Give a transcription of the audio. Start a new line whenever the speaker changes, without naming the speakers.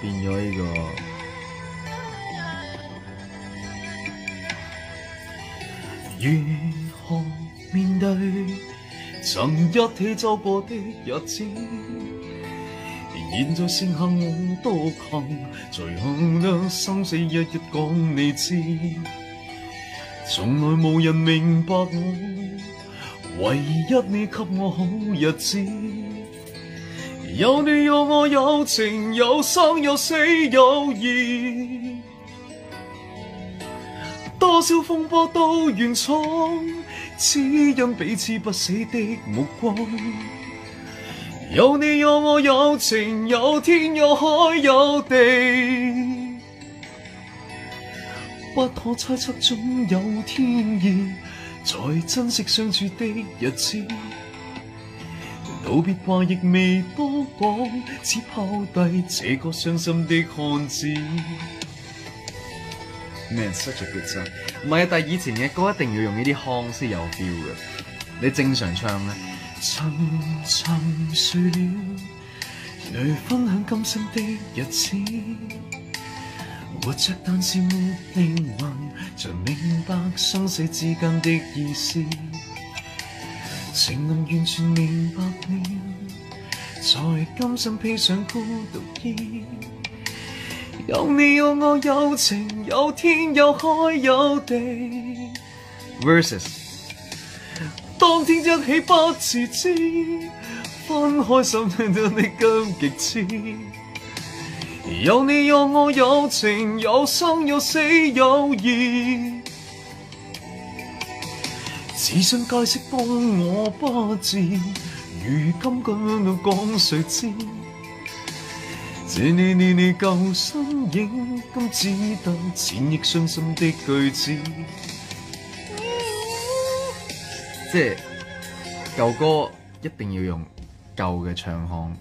变咗呢个。
如何面对曾一起走过的日子？现在剩下我独行，最肯将生死一一讲你知？从来无人明白我，唯一你给我好日子。有你有我有情有生有死有义，多少风波都愿闯，只因彼此不死的目光。有你有我有情有天有海有地，不可猜测总有天意，在珍惜相处的日子。道别话亦未多讲，只抛低这个伤心的汉子。
Next，接着唔系啊，但系以前嘅歌一定要用呢啲腔先有 feel 嘅。你正常唱咧。
沉沉睡了，来分享今生的日子？活着但是没灵魂，才明白生死之间的意思。情能完全明白了，才甘心披上孤独衣。有你有我有情有天有海有地。
Versus，
当天一起不自知，分开心到你更极致。有你有我有情有生有死有义。自信解释帮我不智，如今讲讲谁知？这你你你旧身影，今只得千亿伤心的句子。
即旧歌一定要用旧嘅唱腔。